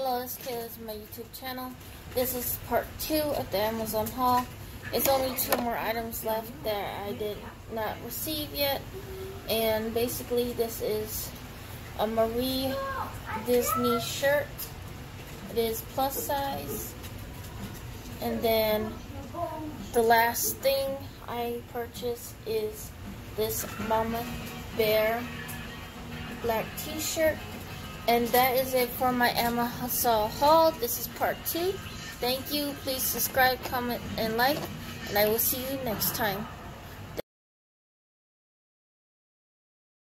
Hello, this is my YouTube channel. This is part two of the Amazon haul. It's only two more items left that I did not receive yet. And basically, this is a Marie Disney shirt. It is plus size. And then the last thing I purchased is this Mama Bear black t-shirt. And that is it for my Amazon haul. This is part two. Thank you. Please subscribe, comment, and like. And I will see you next time.